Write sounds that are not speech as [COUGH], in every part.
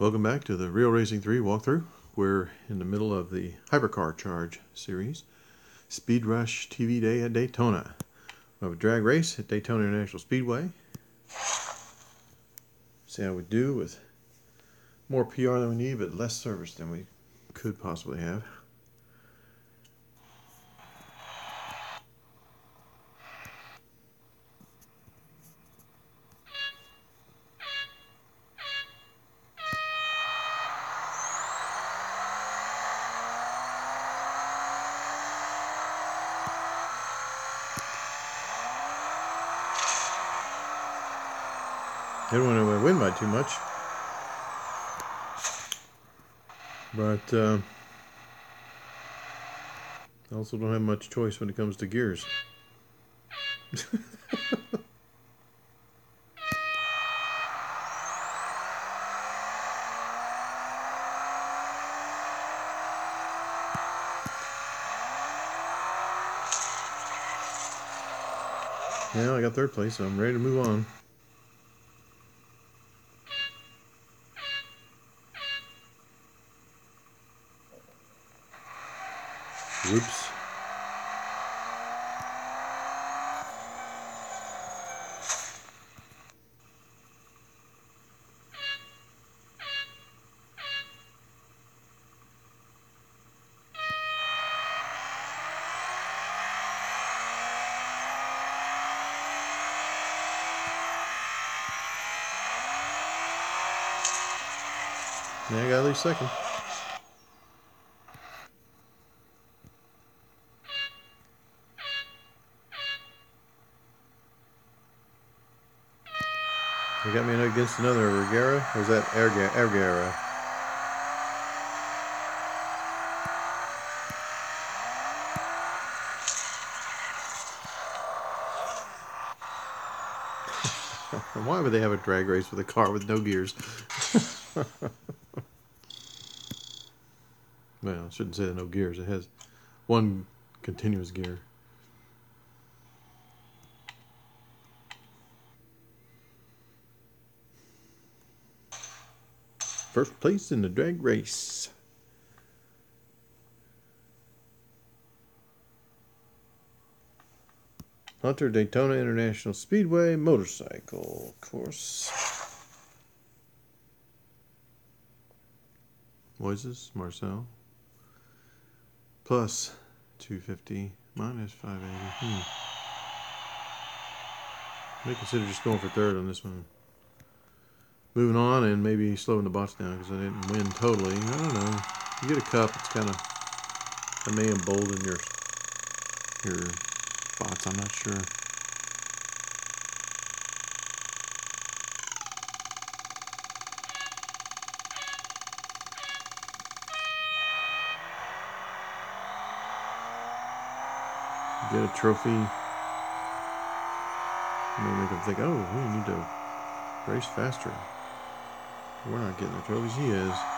Welcome back to the Real Racing 3 walkthrough. We're in the middle of the Hypercar Charge series. Speed Rush TV Day at Daytona. We have a drag race at Daytona International Speedway. See how we do with more PR than we need, but less service than we could possibly have. Didn't want to win by too much. But uh, I also don't have much choice when it comes to gears. [LAUGHS] yeah, I got third place, so I'm ready to move on. Whoops. Yeah, I got at least second. You got me against another Regera? Or was that Ergera? [LAUGHS] Why would they have a drag race with a car with no gears? [LAUGHS] well, I shouldn't say no gears. It has one continuous gear. First place in the drag race. Hunter Daytona International Speedway motorcycle course. Moises Marcel. Plus 250 minus 580. Hmm. May consider just going for third on this one moving on and maybe slowing the bots down because I didn't win totally. I don't know. You get a cup, it's kind of it may embolden your your spots. I'm not sure. Get a trophy. Maybe make them think, oh, we need to race faster. We're not getting the trophies. He is.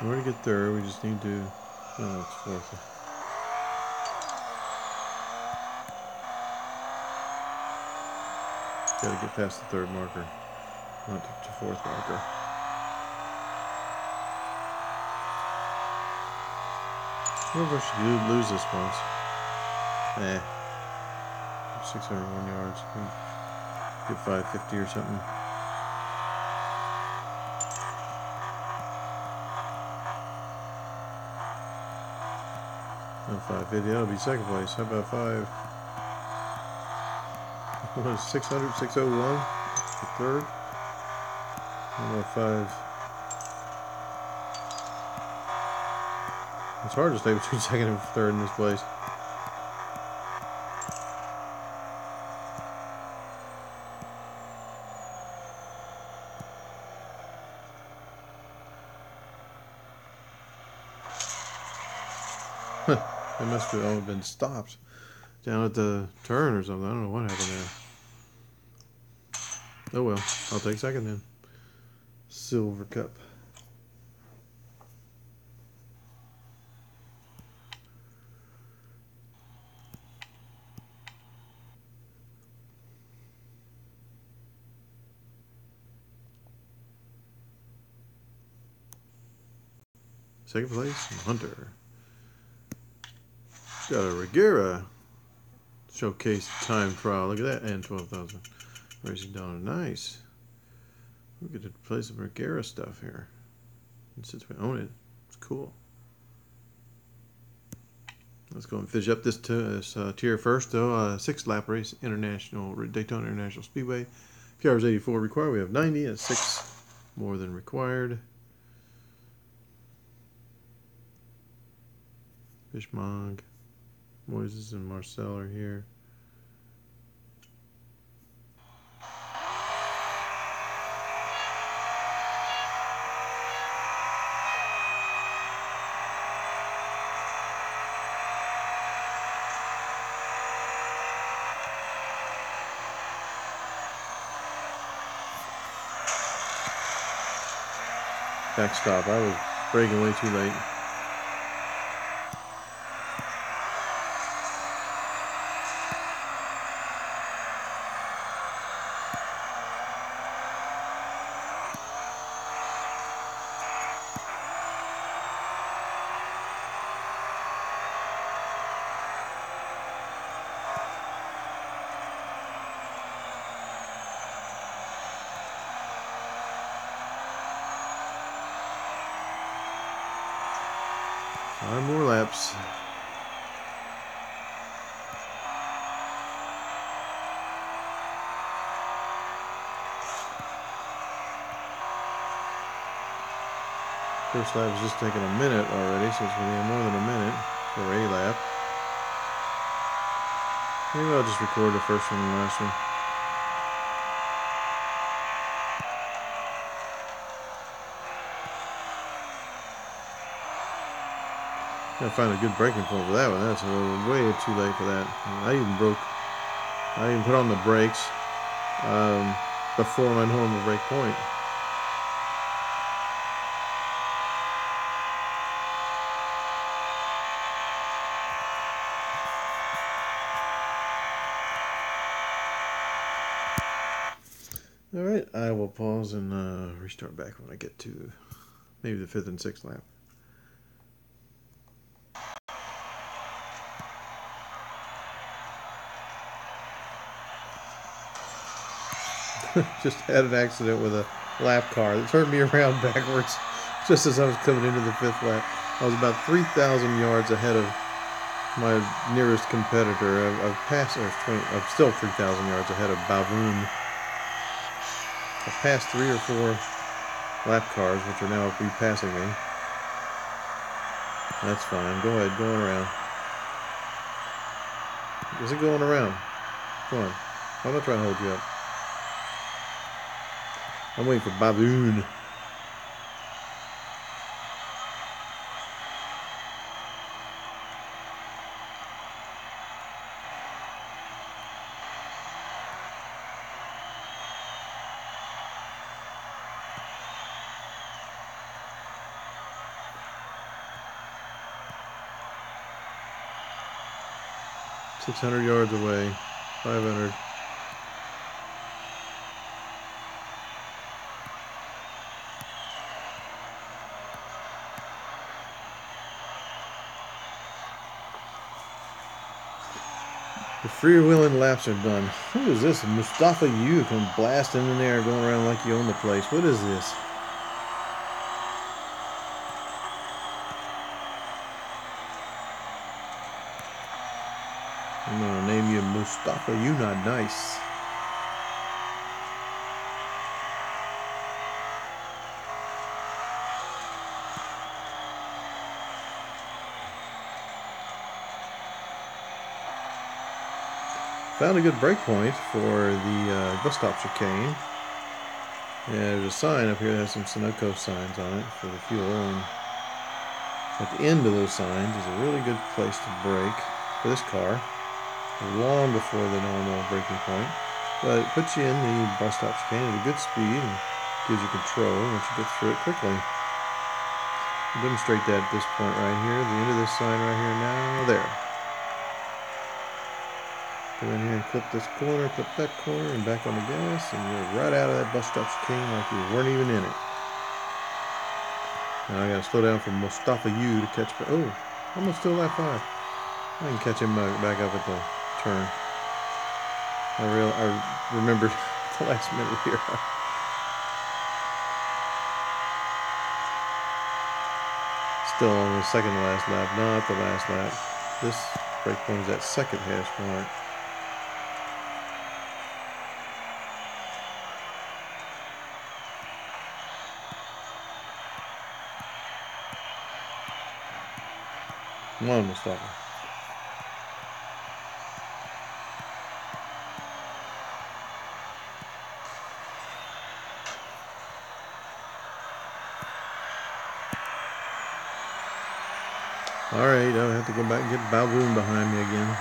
Order to get third, we just need to. Oh, it's fourth. Got to get past the third marker, not to fourth marker. I wonder if I should lose this once. Eh. 601 yards. Get 550 or something. 550, that'll be second place. How about five? [LAUGHS] What is 600, 601 for third? How about five? It's hard to stay between [LAUGHS] second and third in this place. They must have all been stopped down at the turn or something. I don't know what happened there. Oh well, I'll take second then. Silver Cup. Second place, Hunter. Got a Regera showcase time trial. Look at that, and 12,000. Racing Dollar, nice. We get to play some Regera stuff here. And since we own it, it's cool. Let's go and finish up this, this uh, tier first, though. Uh, six lap race, International Daytona International Speedway. PR's 84 required. We have 90 and six more than required. Fishmong, Moises and Marcel are here. Backstop. I was braking way too late. Five more laps. First lap is just taking a minute already, so it's going to be more than a minute for a lap. Maybe I'll just record the first one and the last one. Gotta find a good braking point for that one. That's way too late for that. I even broke, I even put on the brakes um, before my normal brake point. All right, I will pause and uh, restart back when I get to maybe the fifth and sixth lap. [LAUGHS] just had an accident with a lap car that turned me [LAUGHS] around backwards just as I was coming into the fifth lap. I was about 3,000 yards ahead of my nearest competitor. I've, I've passed, or 20, I'm still 3,000 yards ahead of Bavoon. I've passed three or four lap cars, which are now repassing me. That's fine. Go ahead, going around. Is it going around? Come on. I'm not trying to hold you up. I'm waiting for Baboon. Six hundred yards away, five hundred. The freewheeling laps are done. Who is this? Mustafa you come blasting in there going around like you own the place. What is this? I'm gonna name you Mustafa you not nice. Found a good brake point for the uh, bus stop chicane. Yeah, there's a sign up here that has some Sunoco signs on it for the fuel. And At the end of those signs is a really good place to brake for this car, long before the normal braking point. But it puts you in the bus stop chicane at a good speed and gives you control once you get through it quickly. I'll demonstrate that at this point right here, the end of this sign right here now, there. Go in here and clip this corner, clip that corner, and back on the gas, and you're right out of that bus stop chicane like you weren't even in it. Now I gotta slow down for Mustafa U to catch, oh, almost still that five. I can catch him back up at the turn. I real I remembered [LAUGHS] the last minute here. Still on the second to last lap, not the last lap. This brake point is that second hash mark. Come on, Mustafa. Alright, I'll have to go back and get Balboon behind me again.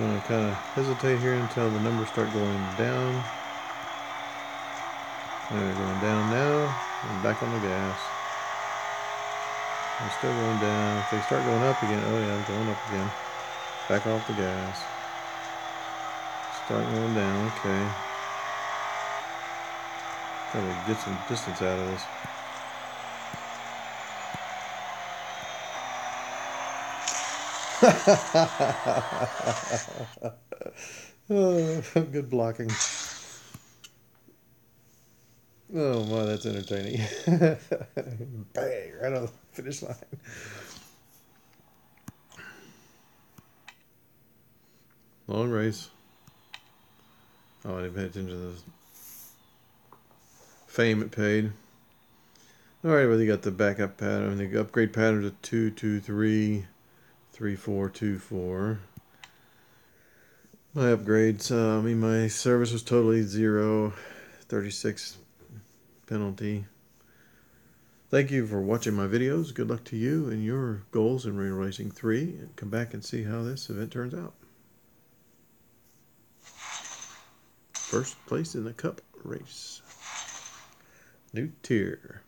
I'm going to kind of hesitate here until the numbers start going down. They're going down now and back on the gas. I'm still going down. If they start going up again, oh yeah, I'm going up again. Back off the gas. Start going down, okay. Gotta get some distance out of this. [LAUGHS] good blocking. Oh my, that's entertaining. [LAUGHS] Bang, right on the finish line. Long race. Oh, I didn't pay attention to the fame it paid. All right, well, you got the backup pattern. The upgrade two, two, three. 3424. My upgrades, uh, I mean, my service was totally zero, 36 penalty. Thank you for watching my videos. Good luck to you and your goals in Real Racing 3. And come back and see how this event turns out. First place in the Cup race. New tier.